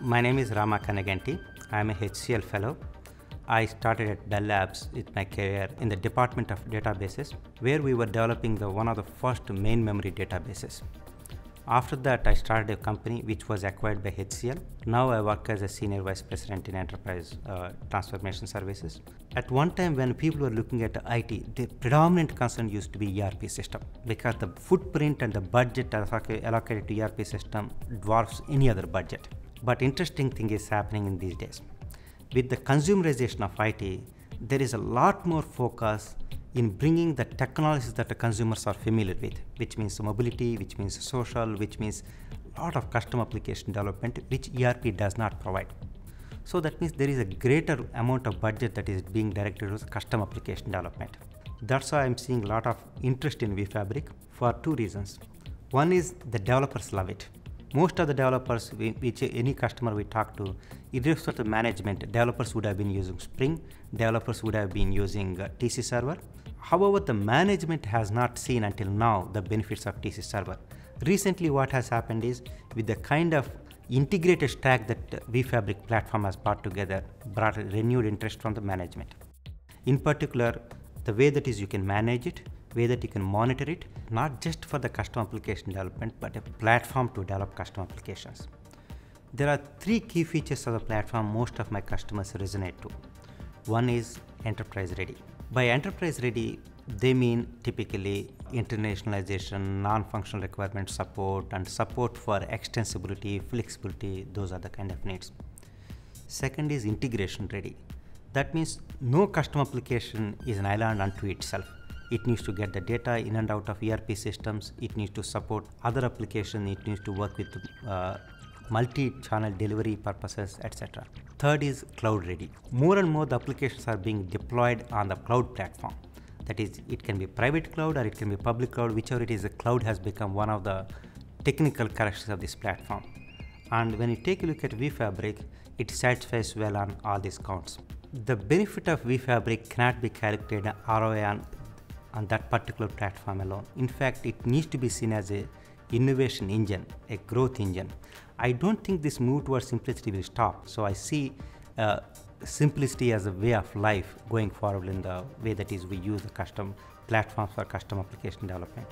My name is Rama Kanneganti. I am a HCL fellow. I started at Bell Labs with my career in the Department of Databases, where we were developing the one of the first main memory databases. After that, I started a company which was acquired by HCL. Now I work as a senior vice president in enterprise uh, transformation services. At one time, when people were looking at IT, the predominant concern used to be ERP system because the footprint and the budget allocated to ERP system dwarfs any other budget. But interesting thing is happening in these days. With the consumerization of IT, there is a lot more focus in bringing the technologies that the consumers are familiar with, which means mobility, which means social, which means a lot of custom application development, which ERP does not provide. So that means there is a greater amount of budget that is being directed towards custom application development. That's why I'm seeing a lot of interest in vFabric for two reasons. One is the developers love it most of the developers, which any customer we talk to, irrespective of the management, developers would have been using Spring, developers would have been using uh, TC Server. However, the management has not seen until now the benefits of TC Server. Recently, what has happened is with the kind of integrated stack that vFabric platform has brought together, brought renewed interest from the management. In particular, the way that is you can manage it, way that you can monitor it, not just for the custom application development, but a platform to develop custom applications. There are three key features of the platform most of my customers resonate to. One is enterprise ready. By enterprise ready, they mean typically internationalization, non-functional requirement support, and support for extensibility, flexibility, those are the kind of needs. Second is integration ready. That means no custom application is an island unto itself it needs to get the data in and out of ERP systems. It needs to support other applications. It needs to work with uh, multi-channel delivery purposes, etc. Third is cloud ready. More and more the applications are being deployed on the cloud platform. That is, it can be private cloud or it can be public cloud, whichever it is, the cloud has become one of the technical characteristics of this platform. And when you take a look at vFabric, it satisfies well on all these counts. The benefit of vFabric cannot be calculated ROI on on that particular platform alone. In fact, it needs to be seen as a innovation engine, a growth engine. I don't think this move towards simplicity will stop. So I see uh, simplicity as a way of life going forward in the way that is we use the custom platforms for custom application development.